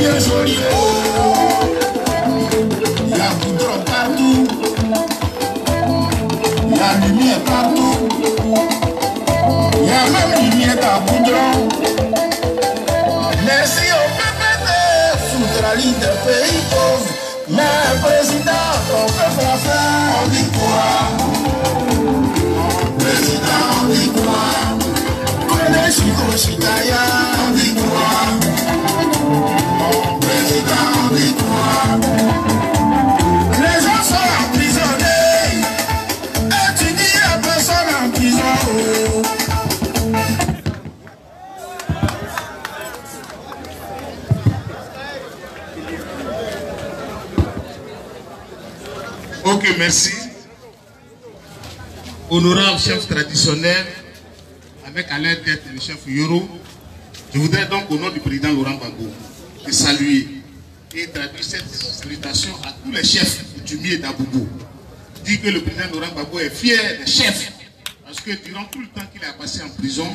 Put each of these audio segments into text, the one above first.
bien joli. Il y a goudron partout. Il y a lumière partout. Il y a même lumière à goudron. Merci au PPT, Foutrali des pays pauvres. Mais président, ton peuple français, on dit quoi Président, on dit quoi Prenez Chico Chitaya, Merci. Honorable chef traditionnel, avec à l'aide d'être le chef Yoro, je voudrais donc au nom du président Laurent Gbagbo te saluer et traduire cette salutation à tous les chefs coutumiers d'Aboubou. Dire que le président Laurent Gbagbo est fier des chefs parce que durant tout le temps qu'il a passé en prison,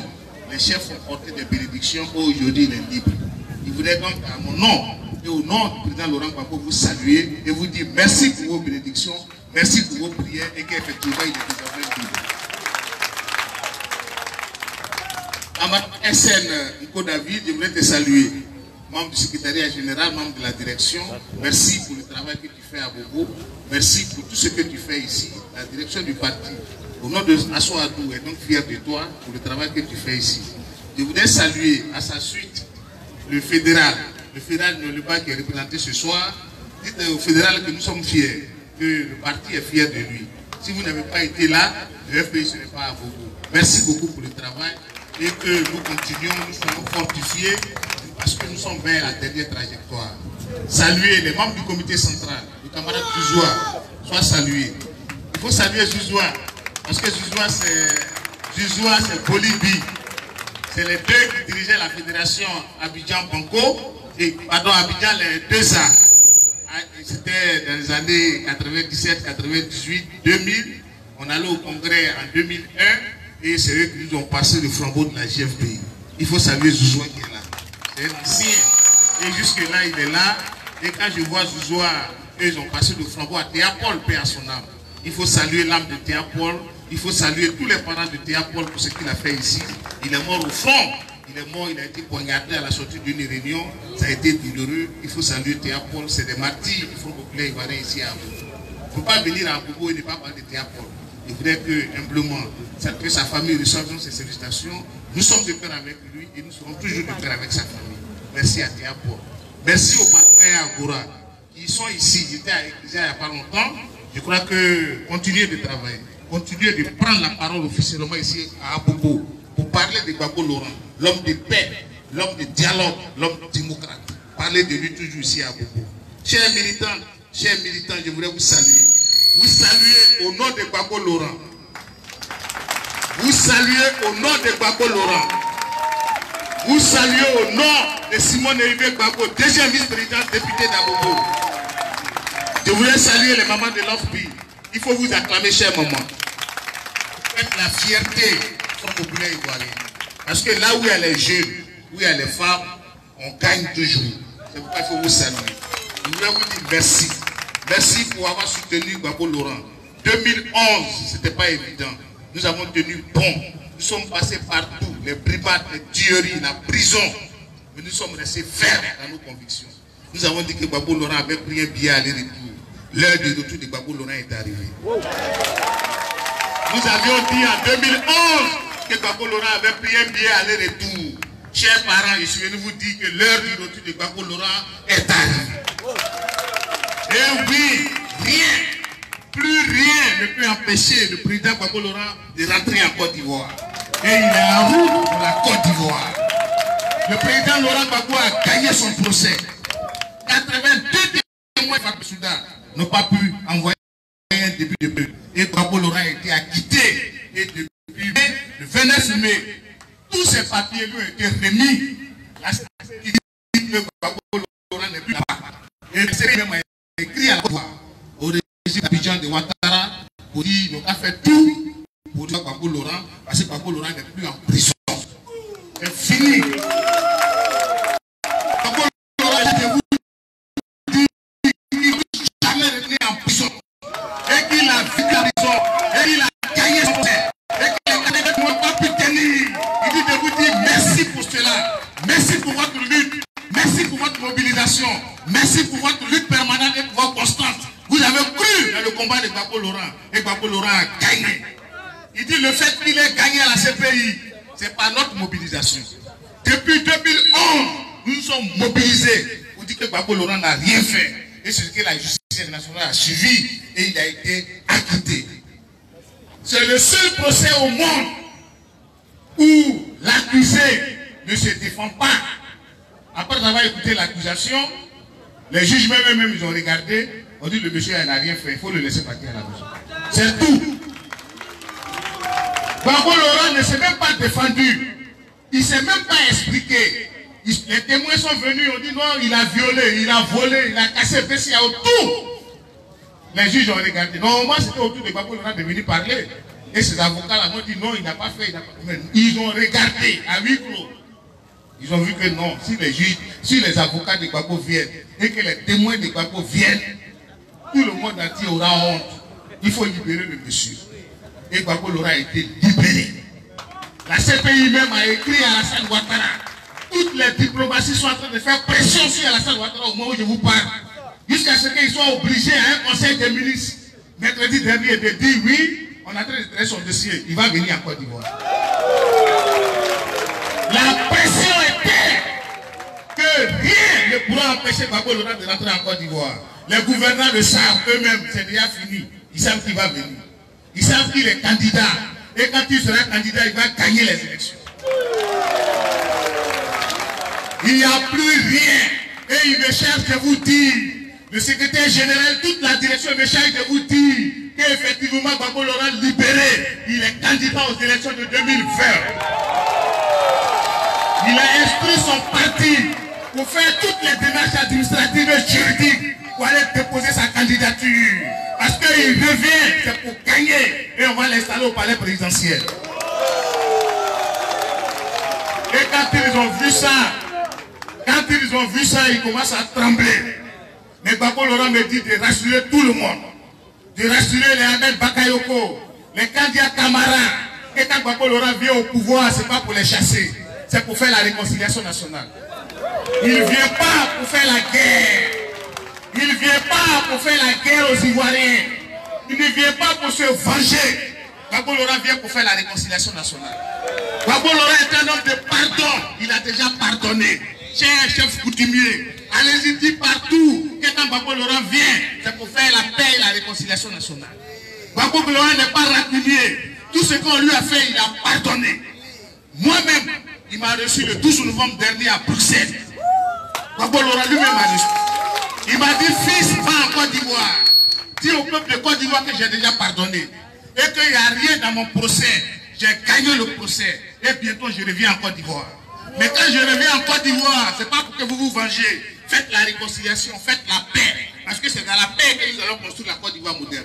les chefs ont porté des bénédictions. Aujourd'hui, il est libre. Il voudrait donc, à mon nom et au nom du président Laurent Gbagbo, vous saluer et vous dire merci pour vos bénédictions, merci pour vos prières et qu'effectivement, il est désormais libre. Amat SN Nico David, je voulais te saluer. Membre du secrétariat général, membre de la direction, merci pour le travail que tu fais à Bobo. Merci pour tout ce que tu fais ici. La direction du parti, au nom de Asso Adou, est donc fier de toi pour le travail que tu fais ici. Je voudrais saluer à sa suite le fédéral, le fédéral de Luba qui est représenté ce soir. Dites au fédéral que nous sommes fiers, que le parti est fier de lui. Si vous n'avez pas été là, le FPI ce n'est pas à Bobo. Merci beaucoup pour le travail et que nous continuons, nous soyons fortifiés parce que nous sommes vers la dernière trajectoire. Saluer les membres du comité central, le camarade Zouzoua, soit salué. Il faut saluer Zouzoua parce que Zouzoua c'est Zouzoua c'est Bolivie. C'est les deux qui dirigeaient la fédération Abidjan-Banco et pardon Abidjan les deux ans. Ah, C'était dans les années 97, 98, 2000. On allait au congrès en 2001 et c'est eux qui nous ont passé le flambeau de la GFPI. Il faut saluer Zouzoua qui est là. C'est un ancien. Et jusque-là, il est là. Et quand je vois Zouzoua, eux, ils ont passé le flambeau à Théapol, paix à son âme. Il faut saluer l'âme de Théapol. Il faut saluer tous les parents de Théapol pour ce qu'il a fait ici. Il est mort au front. Il est mort, il a été poignardé à la sortie d'une réunion. Ça a été douloureux. Il faut saluer Théapol. C'est des martyrs. Il faut que les Ivoiriens ici à Abobo. Il ne faut pas venir à Abobo et ne pas parler de Théapol. Il voudrait que, humblement, sa famille reçoive ses félicitations. Nous sommes de cœur avec lui et nous serons toujours de cœur avec sa famille. Merci à Théapol. Merci aux partenaires Agora qui sont ici. J'étais à l'église il n'y a pas longtemps. Je crois que continuez de travailler. Continuez de prendre la parole officiellement ici à Abobo pour parler de Gbagbo Laurent, l'homme de paix, l'homme de dialogue, l'homme démocrate. Parlez de lui toujours ici à Abobo. Chers militants, chers militants, je voudrais vous saluer. Vous saluez au nom de Gbagbo Laurent. Vous saluez au nom de Gbagbo Laurent. Vous saluez au nom de Simone Erivé Gbagbo, deuxième vice-président député d'Abobo. Je voulais saluer les mamans de l'OFPI. Il faut vous acclamer, chers mamans. Faites la fierté son populaire ivoirien. Parce que là où il y a les jeunes, où il y a les femmes, on gagne toujours. C'est pourquoi il faut vous saluer. Je voulais vous dire merci. Merci pour avoir soutenu Gbagbo Laurent. 2011, ce n'était pas évident. Nous avons tenu bon. Nous sommes passés partout, les bribades, les tueries, la prison. Mais nous sommes restés fermes dans nos convictions. Nous avons dit que Gbagbo Laurent avait pris un billet aller-retour. L'heure de retour de Gbagbo Laurent est arrivée. Nous avions dit en 2011 que Gbagbo Laurent avait pris un billet aller-retour. Chers parents, je suis venu vous dire que l'heure du retour de Gbagbo est arrivée. Et oui, rien, plus rien ne peut empêcher le président Gbagbo de rentrer en Côte d'Ivoire. Et il est en route pour la Côte d'Ivoire. Le président Laurent Gbagbo a gagné son procès. 82 témoins du Soudan n'ont pas pu envoyer un début de peu. Et Gbagbo Laurent a été acquitté. Et depuis le 29 mai, tous ces papiers lui ont été remis. La dit que Gbagbo Laurent n'est plus là-bas. Et c'est même écrit à la voix au régime d'Abidjan de Ouattara pour dire qu'il a fait tout pour dire Gbagbo Laurent parce que Gbagbo Laurent n'est plus en prison. C'est fini. Ait gagné à la CPI, c'est pas notre mobilisation. Depuis 2011, nous sommes mobilisés pour dire que Gbagbo Laurent n'a rien fait. Et c'est ce que la justice nationale a suivi et il a été acquitté. C'est le seul procès au monde où l'accusé ne se défend pas. Après avoir écouté l'accusation, les juges même, ils ont regardé, on dit le monsieur n'a rien fait, il faut le laisser partir à la maison. C'est tout. Babo Laurent ne s'est même pas défendu. Il ne s'est même pas expliqué. les témoins sont venus, on dit non, il a violé, il a volé, il a cassé PCA autour. Les juges ont regardé. Normalement, c'était autour de Babo Laurent de venir parler. Et ces avocats-là m'ont dit non, il n'a pas fait. Ils ont regardé à huis clos. Ils ont vu que non, si les juges, si les avocats de Gbagbo viennent et que les témoins de Gbagbo viennent, tout le monde entier aura honte. Il faut libérer le monsieur. Et Gbagbo l'aura été libéré. La CPI même a écrit à Alassane Ouattara. Toutes les diplomaties sont en train de faire pression sur Alassane Ouattara au moment où je vous parle. Jusqu'à ce qu'ils soient obligés à un conseil des ministres, mercredi dernier, de dire oui, on a traiter son dossier. Il va venir en Côte d'Ivoire. La pression était que rien ne pourra empêcher Babo Laurent de rentrer en Côte d'Ivoire. Les gouvernants le savent eux-mêmes, c'est déjà fini. Ils savent qu'il va venir. Ils savent qu'il est candidat. Et quand il sera candidat, il va gagner les élections. Il n'y a plus rien. Et il me cherche de vous dire, le secrétaire général, toute la direction me cherche de vous dire qu'effectivement Babo Laurent libéré, il est candidat aux élections de 2020. Il a instruit son parti pour faire toutes les démarches administratives et juridiques pour aller déposer sa candidature. Parce qu'il revient, c'est pour gagner. Et on va l'installer au palais présidentiel. Et quand ils ont vu ça, quand ils ont vu ça, ils commencent à trembler. Mais Babo Laurent me dit de rassurer tout le monde. De rassurer les Ahmed Bakayoko, les candidats camarades. Et quand Babo Laurent vient au pouvoir, ce n'est pas pour les chasser. C'est pour faire la réconciliation nationale. Il ne vient pas pour faire la guerre. Pour faire la guerre aux Ivoiriens. Il ne vient pas pour se venger. Babo Laurent vient pour faire la réconciliation nationale. Babo Laurent est un homme de pardon. Il a déjà pardonné. Cher chef coutumier, allez-y dire partout que quand Babo Laurent vient, c'est pour faire la paix et la réconciliation nationale. Babo Laurent n'est pas rancunier. Tout ce qu'on lui a fait, il a pardonné. Moi-même, il m'a reçu le 12 novembre dernier à Bruxelles. Babo Laurent lui-même m'a reçu. Il m'a dit, fils, va en Côte d'Ivoire. Dis au peuple de Côte d'Ivoire que j'ai déjà pardonné. Et qu'il n'y a rien dans mon procès. J'ai gagné le procès. Et bientôt, je reviens en Côte d'Ivoire. Mais quand je reviens en Côte d'Ivoire, ce n'est pas pour que vous vous vengez. Faites la réconciliation, faites la paix. Parce que c'est dans la paix que nous allons construire la Côte d'Ivoire moderne.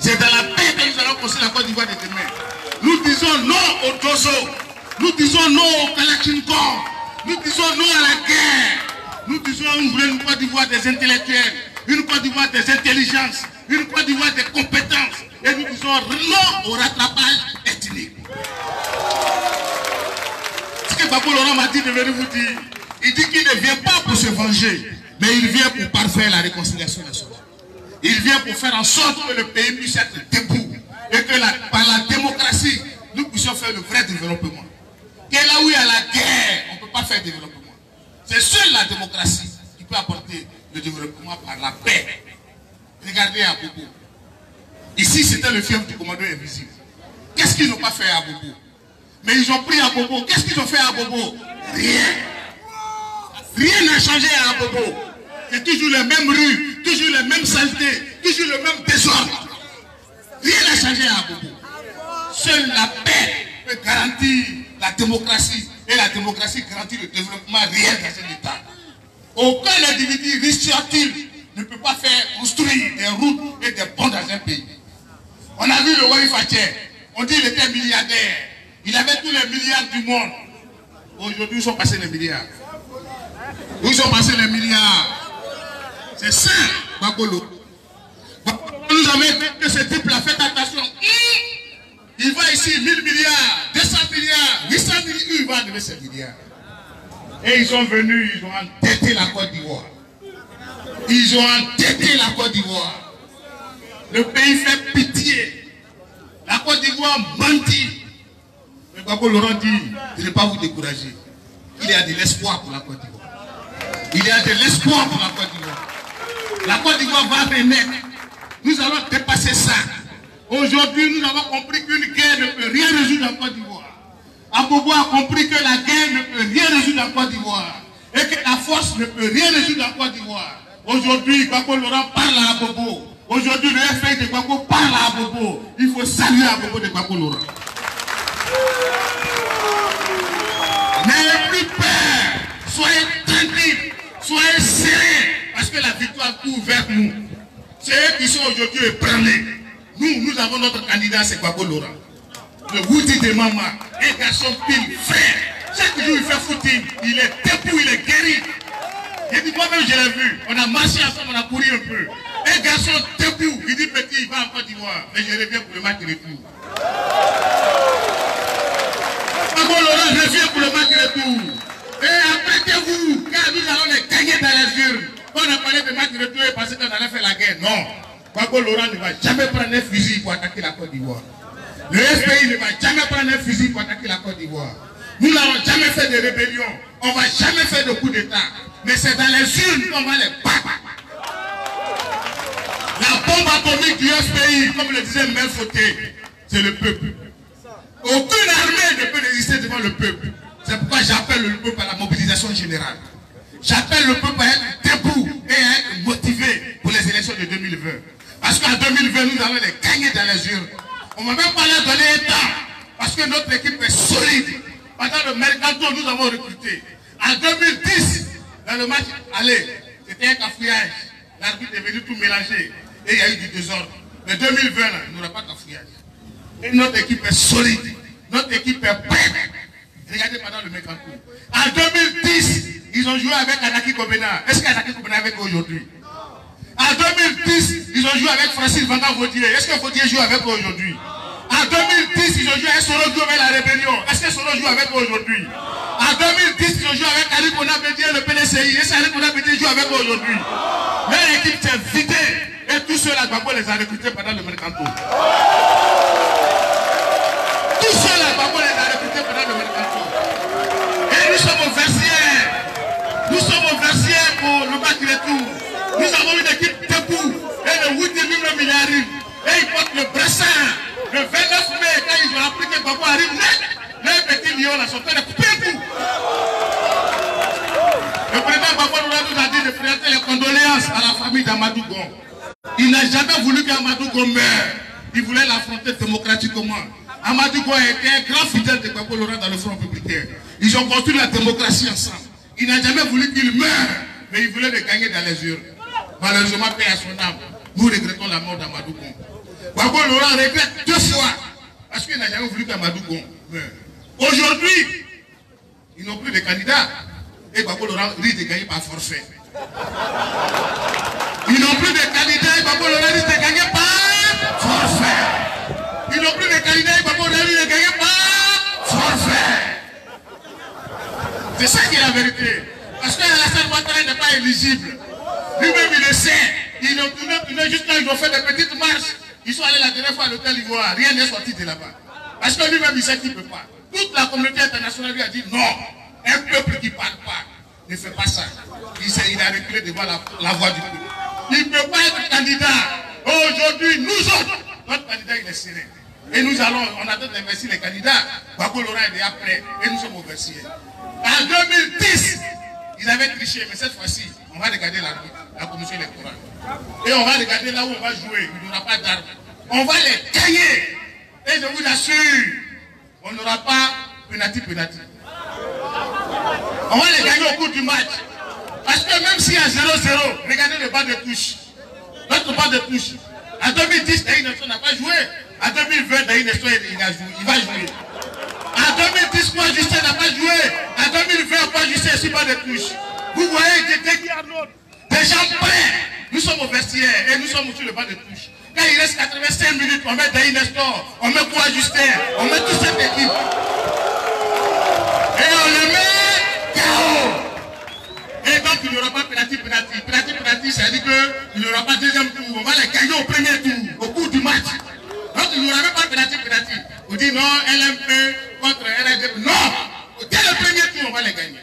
C'est dans la paix que nous allons construire la Côte d'Ivoire de demain. Nous disons non au Dozo. Nous disons non au Kalachnikov. Nous disons non à la guerre. Nous disons nous voulons une Côte d'Ivoire des intellectuels, une Côte d'Ivoire des intelligences, une Côte d'Ivoire des compétences. Et nous disons non au rattrapage ethnique. Ce que Babou Laurent m'a dit de venir vous dire, il dit qu'il ne vient pas pour se venger, mais il vient pour parfaire la réconciliation nationale. Il vient pour faire en sorte que le pays puisse être debout et que par la démocratie, nous puissions faire le vrai développement. Que là où il y a la guerre, on ne peut pas faire développement. C'est seule la démocratie qui peut apporter le développement par la paix. Regardez à Bobo. Ici, c'était le fief du commandant invisible. Qu'est-ce qu'ils n'ont pas fait à Bobo? Mais ils ont pris à Bobo. Qu'est-ce qu'ils ont fait à Bobo? Rien. Rien n'a changé à Bobo. C'est toujours les mêmes rues, toujours les mêmes saletés, toujours le même désordre. Rien n'a changé à Bobo. Seule la paix peut garantir la démocratie. Et la démocratie garantit le développement réel dans un État. Aucun individu riche-t-il ne peut pas faire construire des routes et des ponts dans un pays. On a vu le Wari Fatcher. On dit qu'il était milliardaire. Il avait tous les milliards du monde. Aujourd'hui, ils sont passés les milliards? Où sont passés les milliards? C'est ça, Babolo. Nous avons dit que ce type-là, faites attention. Il va ici 1000 milliards, 200 milliards, 800 milliards. Il va enlever ces milliards. Et ils sont venus, ils ont entêté la Côte d'Ivoire. Ils ont entêté la Côte d'Ivoire. Le pays fait pitié. La Côte d'Ivoire mentit. Mais Babo Laurent dit, de ne pas vous décourager. Il y a de l'espoir pour la Côte d'Ivoire. Il y a de l'espoir pour la Côte d'Ivoire. La Côte d'Ivoire va renaître. Nous allons dépasser ça. Aujourd'hui, nous avons compris qu'une guerre ne peut rien résoudre en Côte d'Ivoire. Abobo a compris que la guerre ne peut rien résoudre en Côte d'Ivoire. Et que la force ne peut rien résoudre en Côte d'Ivoire. Aujourd'hui, Babo Laurent parle à Abobo. Aujourd'hui, le FA de Babo parle à Abobo. Il faut saluer Abobo de Babo Laurent. N'ayez plus peur. Soyez tranquilles. Soyez sereins. Parce que la victoire court vers nous. C'est eux qui sont aujourd'hui ébranlés. Nous, nous avons notre candidat, c'est Babo Laurent. Le Woody de Mama, un garçon pile, frère. Chaque jour, il fait footing. Il est debout, il est guéri. Il dit, moi-même, je l'ai vu. On a marché ensemble, on a couru un peu. Un garçon debout. Il dit, petit, il va en Côte d'Ivoire. Mais je reviens pour le match de retour. Babo Laurent revient pour le match retour. Et apprêtez-vous, car nous allons les gagner dans les urnes. On a parlé de match de retour parce qu'on allait faire la guerre. Non. Babo Laurent ne va jamais prendre un fusil pour attaquer la Côte d'Ivoire. Le FPI ne va jamais prendre un fusil pour attaquer la Côte d'Ivoire. Nous n'avons jamais fait de rébellion. On ne va jamais faire de coup d'État. Mais c'est dans les urnes qu'on va les battre. La bombe atomique du FPI, comme le disait Mel Fauté, c'est le peuple. Aucune armée ne peut résister devant le peuple. C'est pourquoi j'appelle le peuple à la mobilisation générale. J'appelle le peuple à être debout et à être motivé pour les élections de 2020. Parce qu'en 2020, nous allons les gagner dans les urnes. On ne va même pas leur donner un temps. Parce que notre équipe est solide. Pendant le mercanto, nous avons recruté. En 2010, dans le match, allez, c'était un cafouillage. L'arbitre est venu tout mélanger. Et il y a eu du désordre. Mais 2020, là, il n'y aura pas de cafouillage. Et notre équipe est solide. Notre équipe est prête. Regardez pendant le mercanto. En 2010, ils ont joué avec Anaki Kobena. Est-ce qu'Anaki Kobena est avec aujourd'hui? En 2010, ils ont joué avec Francis Vanga Vaudier. Est-ce que Vaudier joue avec eux aujourd'hui? En 2010, ils ont joué avec Soro avec la rébellion. Est-ce que Soro joue avec eux aujourd'hui? En 2010, ils ont joué avec Ali Kona Bédier, le PDCI. Est-ce que Ali Kona Bédier joue avec eux aujourd'hui? Leur équipe s'est vidée. Et tous ceux-là, les a recrutés pendant le mercanto. Tous ceux-là, Gbagbo les a recrutés pendant le mercanto. Et nous sommes au vestiaire. Nous sommes au vestiaire pour le match retour. Nous avons une équipe debout. Et le 8 lui-même, il Et il porte le bressin. Le 29 mai, quand ils ont appris que Gbagbo arrive net, les petits lions là sont en train. Le président Gbagbo nous a dit de présenter les condoléances à la famille d'Amadou Gon. Il n'a jamais voulu qu'Amadou Gon meure. Il voulait l'affronter démocratiquement. Amadou Gon était un grand fidèle de Gbagbo Laurent dans le front public. Ils ont construit la démocratie ensemble. Il n'a jamais voulu qu'il meure, mais il voulait le gagner dans les urnes. Malheureusement, paix à son âme. Nous regrettons la mort d'Amadou Gon. Gbagbo Laurent regrette deux fois parce qu'il n'a jamais voulu qu'Amadou Gon. Aujourd'hui, ils n'ont plus de candidats. Et Gbagbo Laurent risque de gagner par forfait. Ils n'ont plus de candidats et Gbagbo Laurent risque de gagner par forfait. Ils n'ont plus de candidats et Gbagbo Laurent risque de gagner par forfait. C'est ça qui est la vérité. Parce que Alassane Ouattara n'est pas éligible. Lui-même, il le sait. Ils ont tourné, juste là, ils ont fait des petites marches. Ils sont allés la dernière fois à l'hôtel Ivoire. Rien n'est sorti de là-bas. Parce que lui-même, il sait qu'il ne peut pas. Toute la communauté internationale lui a dit non. Un peuple qui ne parle pas ne fait pas ça. Il, il a reculé devant la, la voix du peuple. Il ne peut pas être candidat. Aujourd'hui, nous autres, notre candidat, il est serré. Et nous allons, on attend d'investir les candidats. Babo Laurent est déjà prêt. Et nous sommes au. En 2010, ils avaient triché, mais cette fois-ci, on va regarder la, la commission électorale. Et on va regarder là où on va jouer. Il n'y aura pas d'armes. On va les gagner. Et je vous assure, on n'aura pas penalty penalty. On va les gagner au cours du match. Parce que même y a 0-0, regardez le bas de touche. Notre bas de touche. En 2010, Daï n'a pas joué. En 2020, Daï il, il va jouer. En 2010, moi, Justin n'a pas joué. En 2020, moi, Justin est sur bas de touche. Vous voyez, des gens prêts. Nous sommes au vestiaire et nous sommes sur le bas de touche. Quand il reste 85 minutes, on met Daï Nestor, on met quoi Justin, on met toute cette équipe. Et on le met KO. qu'il n'y aura pas penalty, penalty. Penalty, penalty, ça dit qu'il n'y aura pas deuxième tour. On va les gagner au premier tour, au cours du match. Donc il n'y aura même pas penalty, penalty. On dit non, LMP contre RSD. Non Dès le premier tour, on va les gagner.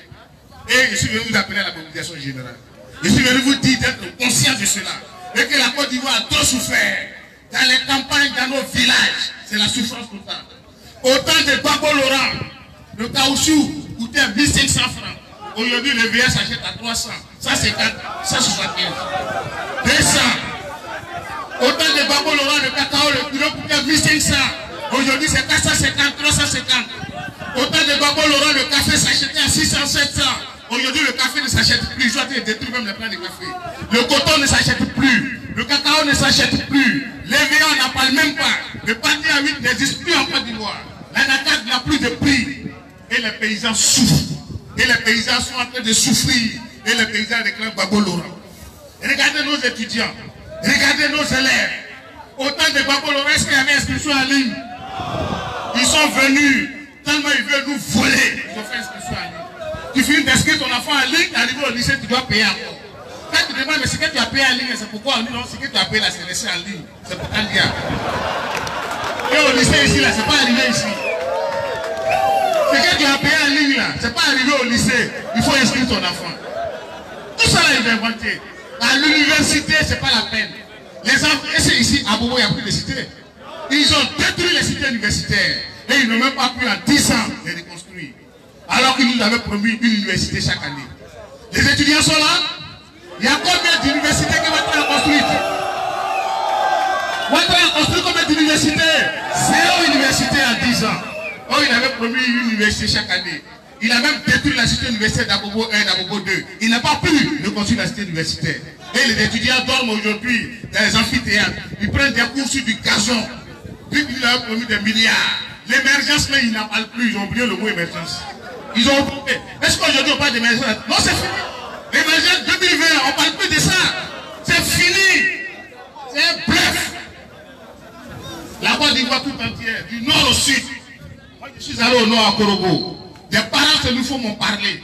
Et je suis venu vous appeler à la mobilisation générale. Je suis venu vous dire d'être conscient de cela. Et que la Côte d'Ivoire a trop souffert. Dans les campagnes, dans nos villages, c'est la souffrance totale. Autant de Babo Laurent, le caoutchouc coûtait 1500 francs. Aujourd'hui, le VS s'achète à 300, 150, 175, 200. Autant de Babo Laurent, le cacao, le kilo coûtait 1500. Aujourd'hui, c'est 450, 350. Autant de Babo Laurent, le café s'achetait à 600, 700. Aujourd'hui, le café ne s'achète plus. Je vais détruire même les plans de café. Le coton ne s'achète plus. Le cacao ne s'achète plus. Les on n'en parle même pas. Le parti à 8 n'existe plus en Côte d'Ivoire. La NACAD n'a plus de prix. Et les paysans souffrent. Et les paysans sont en train de souffrir. Et les paysans réclament Babo Laurent. Regardez nos étudiants. Regardez nos élèves. Autant de Babo Laurent, est-ce qu'il y avait inscription en ligne? Ils sont venus. Tellement ils veulent nous voler. Ils ont fait inscription en ligne. Tu finis d'inscrire ton enfant en ligne, arrivé au lycée, tu dois payer encore. Quand tu demandes, mais ce que tu as payé en ligne, c'est pourquoi on dit non, ce que tu as payé là, c'est laissé en ligne. C'est pour Kandia. Et au lycée ici, là, c'est pas arrivé ici. Ce que tu as payé en ligne là, c'est pas arrivé au lycée. Il faut inscrire ton enfant. Tout ça là, ils ont inventé. À l'université, c'est pas la peine. Les enfants, et c'est ici, à Bobo, il n'y a plus de cité. Ils ont détruit les cités universitaires. Et ils n'ont même pas pu en 10 ans les reconstruire. Alors qu'ils nous avaient promis une université chaque année. Les étudiants sont là. Il y a combien d'universités qui vont être construites Ouattara a construit combien d'universités? Zéro université en 10 ans. Oh, il avait promis une université chaque année. Il a même détruit la cité universitaire d'Abobo 1 et d'Abobo 2. Il n'a pas pu reconstruire la cité universitaire. Et les étudiants dorment aujourd'hui dans les amphithéâtres. Ils prennent des cours sur du gazon. Puis il a promis des milliards. L'émergence, mais ils n'en parlent plus. Ils ont oublié le mot émergence. Ils ont oublié. Est-ce qu'aujourd'hui on parle d'émergence Non, c'est fini. L'émergence 2020, on ne parle plus de ça. C'est fini. C'est bluff. La Côte d'Ivoire tout entière, du nord au sud. Moi, je suis allé au nord à Korobo. Des parents nous m'ont parlé.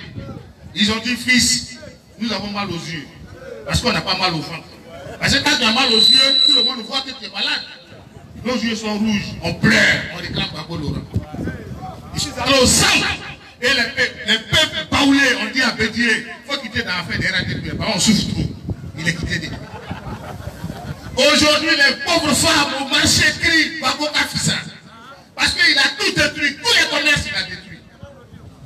Ils ont dit, fils, nous avons mal aux yeux. Parce qu'on n'a pas mal au ventre. Parce que quand tu as mal aux yeux, tout le monde voit que tu es malade. Nos yeux sont rouges, on pleure, on réclame Babo Laurent. Je suis allé au centre. Et les peuples, les peuples on dit à Bédier, il faut quitter dans l'affaire des radios. On souffre trop. Il est quitté des Aujourd'hui, les pauvres femmes au marché crient. Parce qu'il a tout détruit, tous les commerces il a détruit.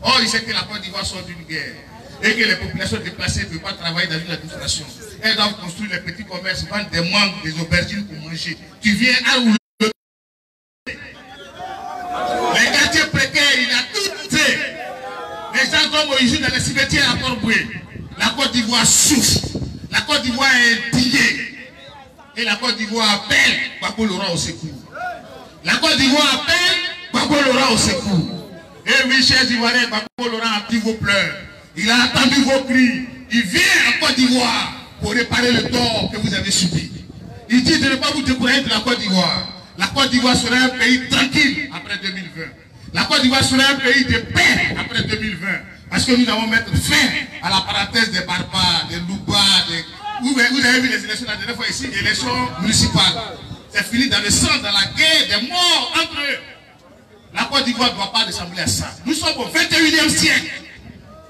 Or, il sait que la Côte d'Ivoire sort d'une guerre. Et que les populations déplacées ne peuvent pas travailler dans une administration. Elles doivent construire les petits commerces, vendre des mangues, des aubergines pour manger. Tu viens à où le... Les quartiers précaires, il a tout fait. Les gens comme Dans à Port-Boué. La Côte d'Ivoire souffre. La Côte d'Ivoire est indignée. Et la Côte d'Ivoire appelle Babo Laurent au secours. La Côte d'Ivoire appelle Babo Laurent au secours. Et oui, chers Ivoiriens, Babo Laurent a pris vos pleurs. Il a entendu vos cris. Il vient en Côte d'Ivoire pour réparer le tort que vous avez subi. Il dit de ne pas vous décourager de la Côte d'Ivoire. La Côte d'Ivoire sera un pays tranquille après 2020. La Côte d'Ivoire sera un pays de paix après 2020. Parce que nous allons mettre fin à la parenthèse des barbares, des loupas, des... Vous, avez vu les élections la dernière fois ici, les élections municipales. C'est fini dans le sang, dans la guerre, des morts entre eux. La Côte d'Ivoire ne doit pas ressembler à ça. Nous sommes au 21e siècle.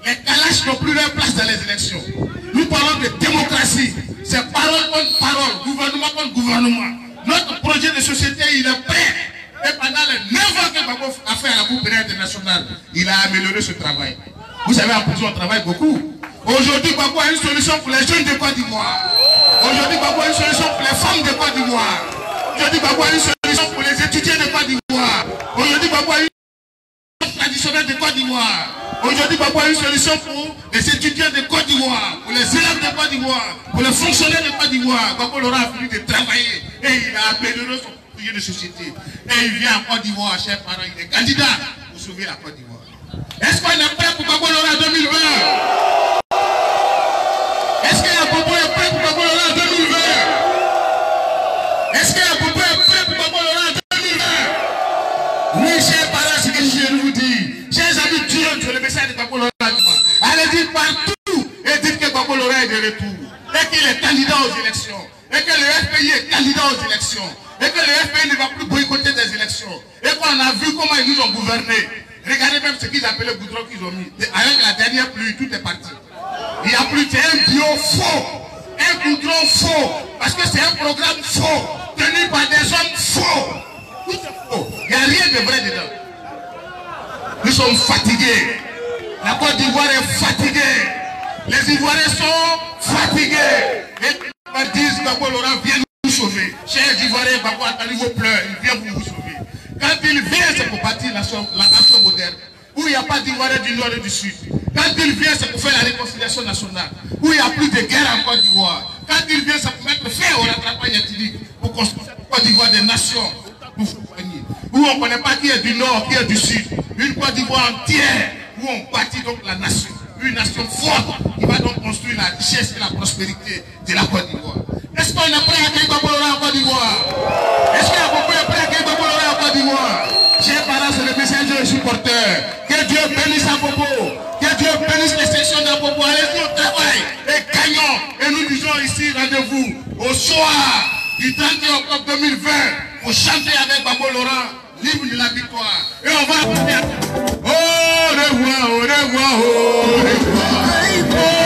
Les calaches n'ont plus leur place dans les élections. Nous parlons de démocratie. C'est parole contre parole, gouvernement contre gouvernement. Notre projet de société, il est prêt. Et pendant les 9 ans que Babo a fait à la Coupe internationale, il a amélioré ce travail. Vous savez, en prison, on travaille beaucoup. Aujourd'hui, Babo a une solution pour les jeunes de Côte d'Ivoire. Aujourd'hui, Babo a une solution pour les femmes de Côte d'Ivoire. Aujourd'hui, Babo a une solution pour les étudiants de Côte d'Ivoire. Aujourd'hui, Babo a une solution traditionnelle de Côte d'Ivoire. Aujourd'hui, Babo a une solution pour les étudiants de Côte d'Ivoire, pour les élèves de Côte d'Ivoire, pour les fonctionnaires de Côte d'Ivoire. Babo Laurent a de travailler et il a amélioré son projet de société. Et il vient en Côte d'Ivoire, chers parents, il est candidat pour sauver la Côte d'Ivoire. Est-ce qu'on est prêt pour Babo Laurent en 2020 Est-ce que la Bobo est prêt pour Babo Laurent en 2020 Est-ce que la Bobo est prêt pour Babo Laurent en 2020 Oui, chers parents, ce que je viens de vous dire. Chers amis, Dieu, le message de Babo Laurent. Allez dire partout et dites que Babo Gbagbo Laurent est de retour. Et qu'il est candidat aux élections. Et que le FPI est candidat aux élections. Et que le FPI ne va plus boycotter des élections. Et qu'on a vu comment ils nous ont gouverné. Regardez même ce qu'ils appellent le goudron qu'ils ont mis. Avec la dernière pluie, tout est parti. Il n'y a plus, c'est un bio faux, un goudron faux, parce que c'est un programme faux, tenu par des hommes faux. Tout est faux. Il n'y a rien de vrai dedans. Nous sommes fatigués. La Côte d'Ivoire est fatiguée. Les Ivoiriens sont fatigués. Et ils disent Gbagbo Laurent vient nous sauver. Chers Ivoiriens, Gbagbo Atali vous pleure, il vient vous sauver. Quand il vient, c'est pour bâtir la nation, moderne. Où il n'y a pas d'Ivoiriens du Nord et du Sud. Quand il vient, c'est pour faire la réconciliation nationale. Où il n'y a plus de guerre en Côte d'Ivoire. Quand il vient, c'est pour mettre fin au rattrapage ethnique. Pour construire Côte d'Ivoire des nations. Pour. Où on ne connaît pas qui est du Nord, qui est du Sud. Une Côte d'Ivoire entière. Où on bâtit donc la nation. Une nation forte qui va donc construire la richesse et la prospérité de la Côte d'Ivoire. Est-ce qu'on est prêt à accueillir Laurent en Côte d'Ivoire? Est-ce beaucoup de prêts à accueillir Laurent en Côte d'Ivoire? Chers parents, c'est le message des supporters. Que Dieu bénisse à Bobo. Que Dieu bénisse les sections d'Abobo. Allez-y au travail et gagnons. Et nous disons ici, rendez-vous au soir du 31 octobre 2020 pour chanter avec Gbagbo Laurent, libre de la victoire. Et on va revoir, au revoir, au revoir. Au revoir,